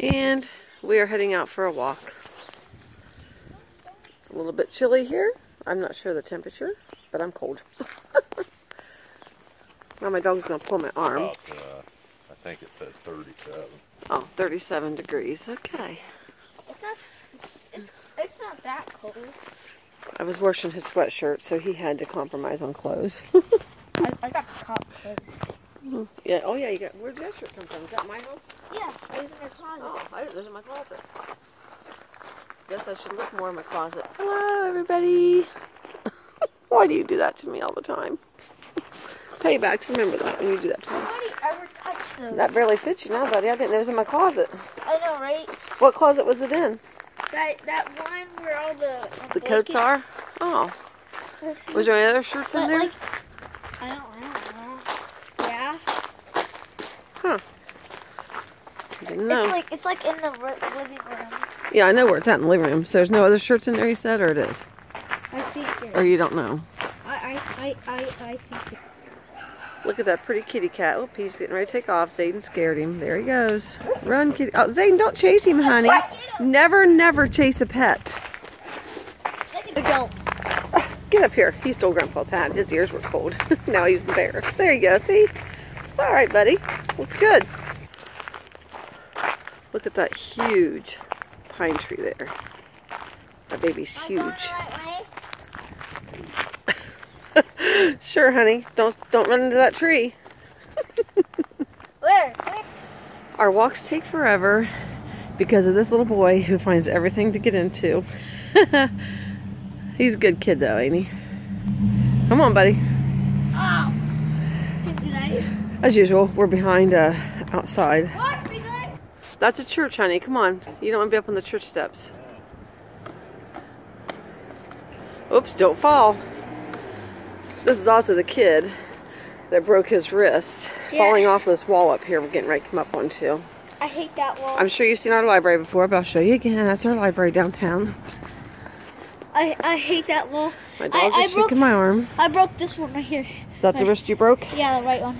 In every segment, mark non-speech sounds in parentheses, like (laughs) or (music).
And we are heading out for a walk. It's a little bit chilly here. I'm not sure the temperature, but I'm cold. (laughs) now my dog's going to pull my arm. About, uh, I think it says 37. Oh, 37 degrees. Okay. It's not. It's, it's not that cold. I was washing his sweatshirt, so he had to compromise on clothes. (laughs) I, I got cop clothes. Yeah. Oh, yeah. You got. Where did that shirt come from? Is that my house? Yeah, it was in your closet. Oh, I in my closet. Guess I should look more in my closet. Hello, everybody. (laughs) Why do you do that to me all the time? (laughs) Payback. Remember that when you do that to me. Nobody ever touched those. That barely fits you now, buddy. I didn't know it was in my closet. I know, right? What closet was it in? That that one where all the The coats are? Oh. Was there any other shirts in there? like, I don't know. Yeah. It's like it's like in the living room. yeah, I know where it's at in the living room. So there's no other shirts in there, you said, or it is? I think it. Or you don't know? I I I I, I think it. Look at that pretty kitty cat. Oh, he's getting ready to take off. Zayden scared him. There he goes. Run, kitty. Oh, Zayden, don't chase him, honey. Never, never chase a pet. Go. (sighs) Get up here. He stole Grandpa's hat. His ears were cold. (laughs) now he's embarrassed. There you go. See? It's all right, buddy. Looks good. Look at that huge pine tree there. That baby's Am I going huge. right? (laughs) Sure, honey. Don't don't run into that tree. Where? Where? Our walks take forever because of this little boy who finds everything to get into. (laughs) He's a good kid though, ain't he? Come on, buddy. Oh. Too good idea. As usual, we're behind uh, outside. Guys. That's a church, honey. Come on. You don't want to be up on the church steps. Oops, don't fall. This is also the kid that broke his wrist Yeah. falling off this wall up here we're getting ready to come up onto. I hate that wall. I'm sure you've seen our library before, but I'll show you again. That's our library downtown. I I hate that wall. My I- dog I is broke- shaking my arm. I broke this one right here. Is that the wrist you broke? Yeah, the right one.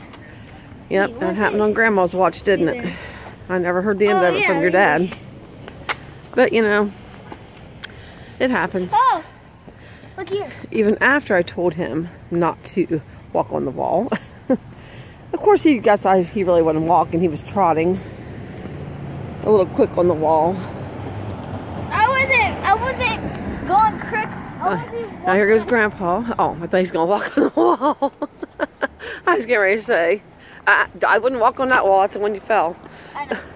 Yep, Wait, that happened it? on Grandma's watch, didn't Right it? I never heard the end Oh, of it yeah, from your dad. But, you know, it happens. Oh, look here. even after I told him not to walk on the wall. (laughs) of course, he guessed I, he really wouldn't walk, and he was trotting a little quick on the wall. I wasn't. I wasn't going quick. I uh, wasn't Now here goes Grandpa. Oh, I thought he's gonna walk (laughs) on the wall. (laughs) I was getting ready to say, I, I wouldn't walk on that wall. It's the one you fell. I know. (laughs)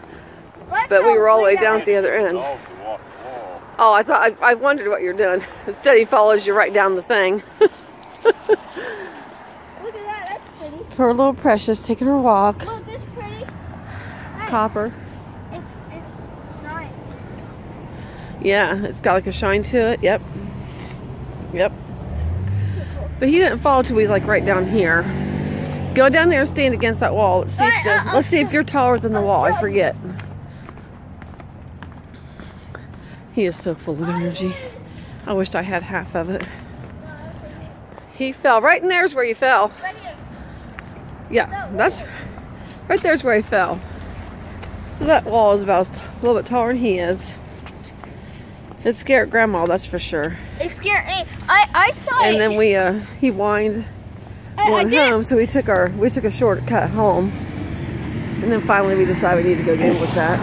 What But we were all the way way down at the other end. Dog can walk the wall. Oh, I thought I, I wondered what you're doing. (laughs) Instead, he follows you right down the thing. (laughs) Look at that. That's pretty. Poor little Precious taking her walk. Look, this pretty. Nice. Copper. It's it's nice. Yeah, it's got like a shine to it. Yep. Yep. But he didn't fall till he's like right down here. Go down there and stand against that wall. Let's see if, the, let's see if you're taller than the I'll wall. I forget. He is so full of energy. I wished I had half of it. He fell. Right in there's where you fell. Yeah, that's right there's where he fell. So that wall is about a little bit taller than he is. It scared Grandma, that's for sure. It scared me. I I thought. And then we uh he whined I, I going home, so we took our we took a shortcut home. And then finally we decided we need to go get with that.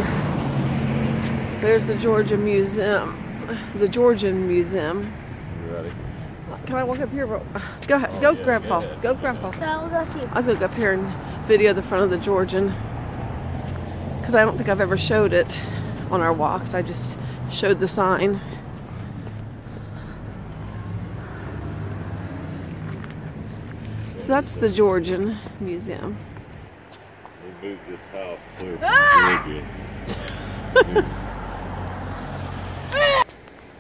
There's the Georgia Museum. The Georgian Museum. You ready? Can I walk up here? bro? Go ahead. Oh, go, yeah, Grandpa. go ahead. Go, Grandpa. No, we'll go see. I was gonna go up here and video the front of the Georgian because I don't think I've ever showed it on our walks. I just showed the sign. So that's the Georgian Museum. We moved this house clear Ah!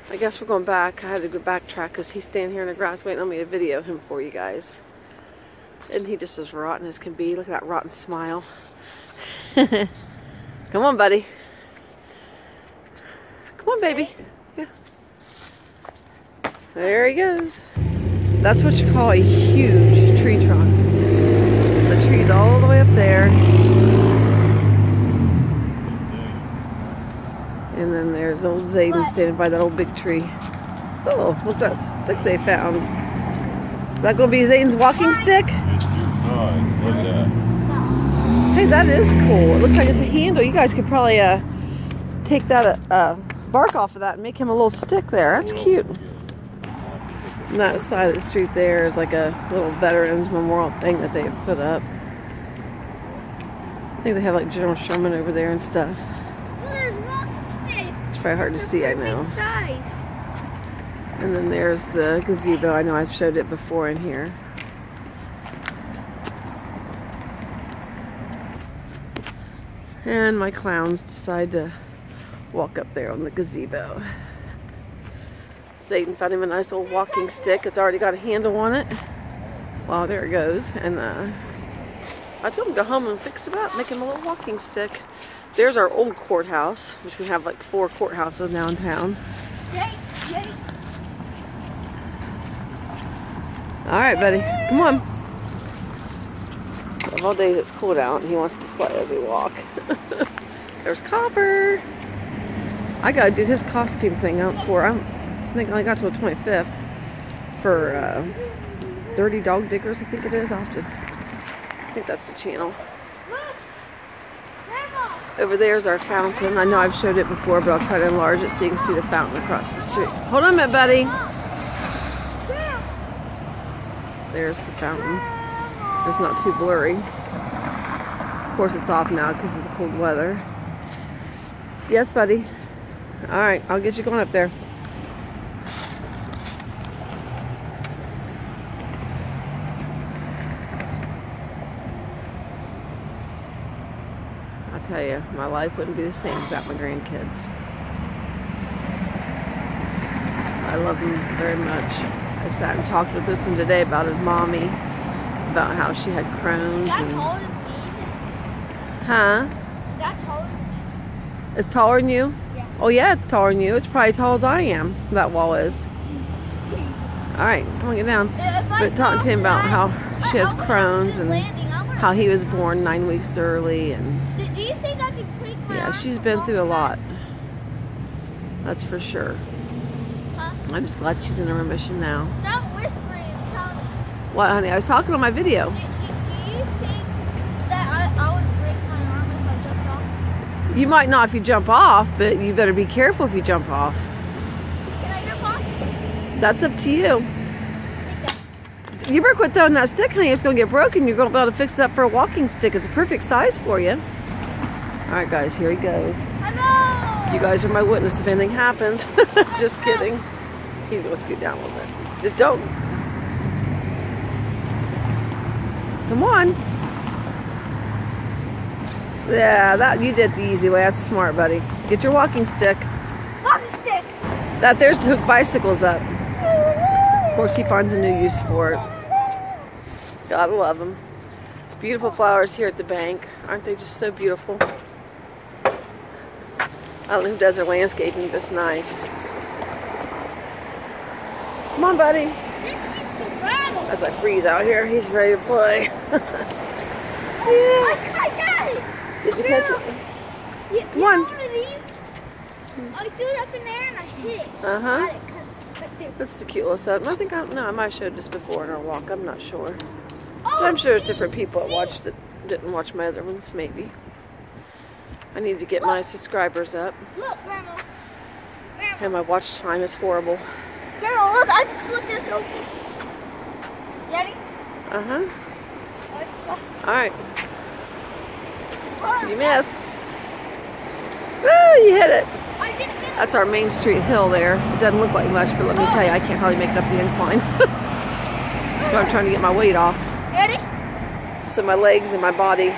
I guess we're going back. I had to go backtrack because he's standing here in the grass waiting on me to video him for you guys. And he just as rotten as can be. Look at that rotten smile. (laughs) Come on, buddy. Come on, baby. Yeah. There he goes. That's what you call a huge tree trunk. The tree's all the way up there. And then there's old Zayden standing by that old big tree. Oh, look at that stick they found. Is that gonna be Zayden's walking stick? It's too nice. Look at that. Hey, that is cool. It looks like it's a handle. You guys could probably uh, take that uh, bark off of that and make him a little stick there. That's cute. On that side of the street there is like a little veterans memorial thing that they've put up. I think they have like General Sherman over there and stuff. Well, there's walking stick. It's probably hard to It's see, I know. Size. And then there's the gazebo. I know I've showed it before in here. And my clowns decide to walk up there on the gazebo. Zayden found him a nice old walking stick. It's already got a handle on it. Well, there it goes. And uh, I told him to go home and fix it up, make him a little walking stick. There's our old courthouse, which we have like four courthouses now in town. All right, buddy. Come on. Of all days, it's cold out, and he wants to play as we walk. (laughs) There's Copper. I gotta do his costume thing out for. I'm, I think I got to the 25th for uh, Dirty Dog Diggers. I think it is. I'll have to. I think that's the channel. Over there's our fountain. I know I've showed it before, but I'll try to enlarge it so you can see the fountain across the street. Hold on a minute, buddy. There's the fountain. It's not too blurry. Of course, it's off now because of the cold weather. Yes, buddy. All right, I'll get you going up there. Tell you, my life wouldn't be the same without my grandkids. I love them very much. I sat and talked with this one today about his mommy, about how she had Crohn's Is that and taller than me? huh? Is that taller than me? It's taller than you? Yeah. Oh yeah, it's taller than you. It's probably tall as I am. That wall is. (laughs) Jeez. All right, come on, get down. But talk to him about how she has Crohn's and landing. How he was born nine weeks early, and Do, do you think I could break my yeah, she's been through a lot. That's for sure. Huh? I'm just glad she's in a remission now. Stop whispering and tell me. What, honey? I was talking on my video. Do, do, do you think that I, I would break my arm if I jumped off? You might not if you jump off, but you better be careful if you jump off. Can I jump off? That's up to you. You better quit throwing that stick, honey. It's going to get broken. You're going to be able to fix it up for a walking stick. It's a perfect size for you. All right, guys, here he goes. You guys are my witness if anything happens. (laughs) Just kidding. He's to scoot down a little bit. Just don't. Come on. Yeah, that you did the easy way. That's smart, buddy. Get your walking stick. Walking stick. That there's to hook bicycles up. Of course, he finds a new use for it. Gotta love them. Beautiful flowers here at the bank. Aren't they just so beautiful? I don't know who does their landscaping, but it's nice. Come on, buddy. As I freeze out here, he's ready to play. Yeah. I got it. Did you catch it? On. one of these? I threw it up in there and I hit it. It, 'cause right. This is a cute little set. I think I, no, I might have showed this before in our walk. I'm not sure. Oh, I'm sure there's different people that watched that didn't watch my other ones, maybe. I need to get my subscribers up. Look, Grandma. Grandma, And my watch time is horrible. Grandma, look, I can flip this open. Ready? Uh-huh. Alright. up? You missed. Woo, you hit it. I didn't get That's our Main Street hill there. It doesn't look like much, but let me tell you, I can't hardly make it up the incline. (laughs) That's why I'm trying to get my weight off. Ready? So my legs and my body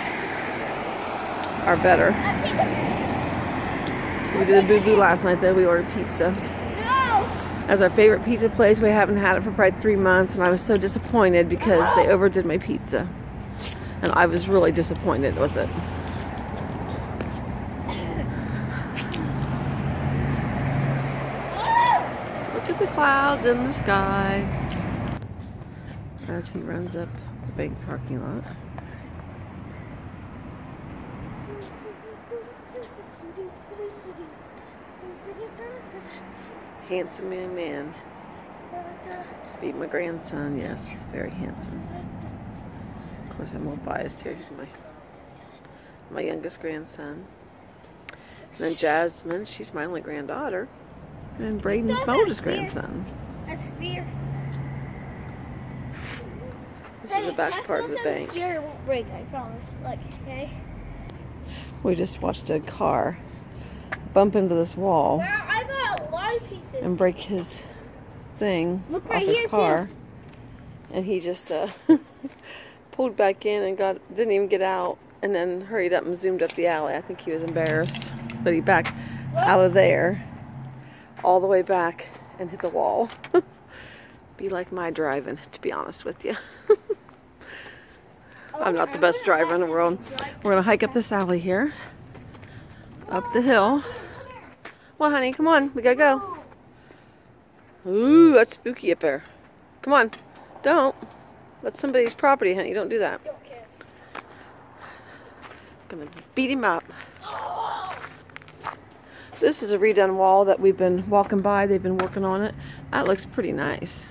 are better. I think it. We did a boo-boo last night though. We ordered pizza. No. as our favorite pizza place. We haven't had it for probably three months, and I was so disappointed because they uh-huh. overdid my pizza. And I was really disappointed with it. (laughs) Look at the clouds in the sky as he runs up the bank parking lot. Handsome young man. Be my grandson, yes. Very handsome. Of course, I'm a little biased here. He's my my youngest grandson. And then Jasmine, she's my only granddaughter. And Braden's my oldest grandson. A spear. This is the back part of the bank. Steer won't break, I promise. Like, okay. We just watched a car bump into this wall I got a lot of pieces. and break his thing Look off right his here, too. car. And he just uh, (laughs) pulled back in and got didn't even get out and then hurried up and zoomed up the alley. I think he was embarrassed. But he backed out of there all the way back and hit the wall. (laughs) Be like my driving, to be honest with you. (laughs) I'm not the best driver in the world. We're gonna hike up this alley here. Up the hill. Honey, come on. We gotta go. Ooh, that's spooky up there. Come on. Don't. That's somebody's property, honey. You don't do that. Care. Gonna beat him up. This is a redone wall that we've been walking by. They've been working on it. That looks pretty nice.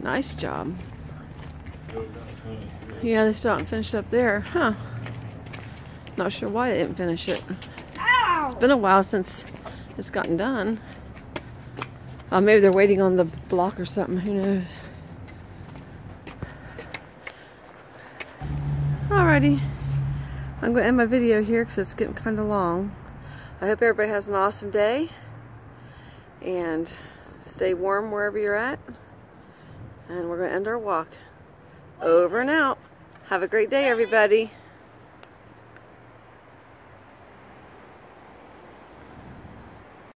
Nice job. Yeah, they still haven't finished up there. Huh. Not sure why they didn't finish it. It's been a while since it's gotten done. Uh, maybe they're waiting on the block or something. Who knows? Alrighty. I'm going to end my video here because it's getting kind of long. I hope everybody has an awesome day. And stay warm wherever you're at. And we're going to end our walk. Over and out. Have a great day, everybody.